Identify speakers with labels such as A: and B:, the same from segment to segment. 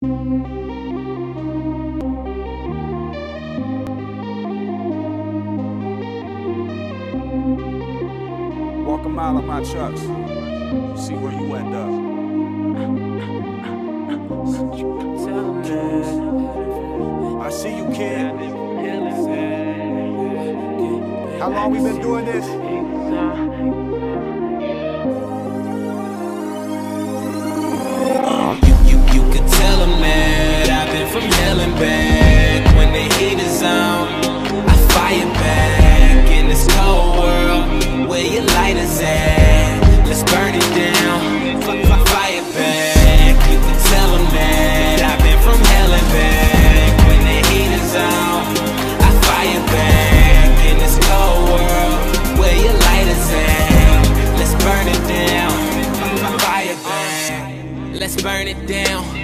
A: Walk a mile in my trucks. See where you end up. I see you, kid. How long we been doing this?
B: Lighters at? Let's burn it down. Fire back. You could tell them that I've been from hell and back. When the heat is on, I fire back in this cold world. Where your lighters at? Let's burn it down. Fire back. Let's burn it down.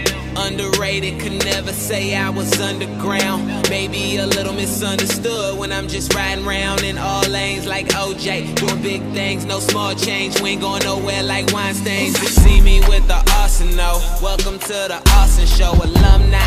B: Underrated, could never say I was underground. Maybe a little misunderstood when I'm just riding around in all lanes like OJ. Doing big things, no small change. We ain't going nowhere like Weinstein's. You see me with the arsenal. Welcome to the Austin Show. Alumni,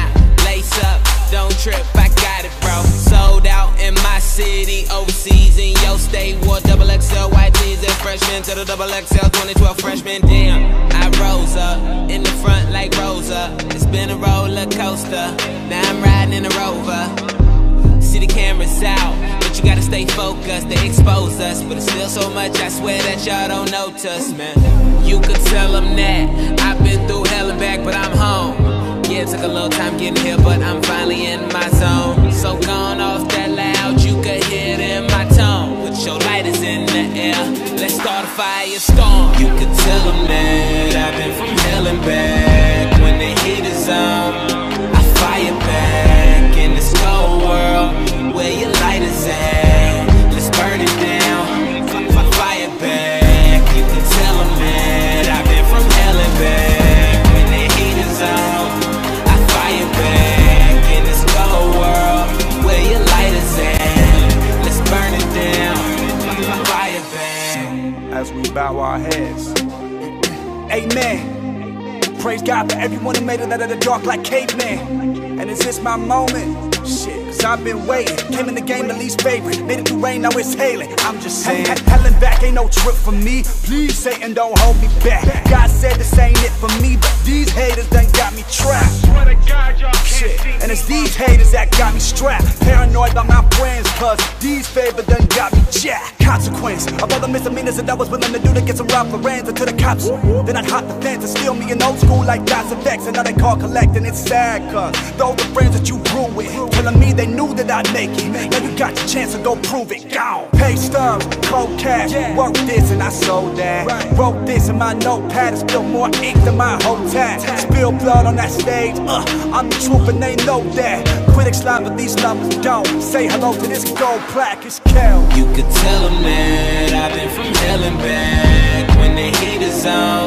B: lace up, don't trip, I got it, bro. Sold out in my city, overseas in your state. Wore double XL white tees and freshmen to the double XL 2012 freshman. Damn, I in the front like Rosa. It's been a roller coaster. Now I'm riding in a rover. See the cameras out, but you gotta stay focused. They expose us, but it's still so much. I swear that y'all don't notice, man. You could tell them that I've been through hell and back, but I'm home. Yeah, it took a little time getting here, but I'm finally in my zone.
A: As we bow our heads. Amen. Praise God for everyone who made it out of the dark like caveman. And is this my moment? Shit, cause I've been waiting. Came in the game the least favorite. Made it through rain, now it's hailing. I'm just saying. Hell and back ain't no trip for me. Please, Satan, don't hold me back. God said this ain't it for me, but these haters done got me trapped. Shit. These haters that got me strapped. Paranoid about my friends, cause these favors done got me jacked. Consequence of all the misdemeanors that I was willing to do to get some Ralph Lauren's into the cops. Then I'd hop the fence and steal me an old school like Dos Effects. And now they call collecting. It's sad, cause those the friends that you grew knew that I'd make it. Now you got your chance to go prove it. go Pay stubs, cold cash. Work this and I sold that. Wrote this in my notepad. It's still more ink than my whole tat. Spill blood on that stage. Uh, I'm the truth and they know that. Critics lie, but these lovers don't. Say hello to this gold plaque. It's Kel.
B: You could tell them that I've been from hell and back. When the heat is on,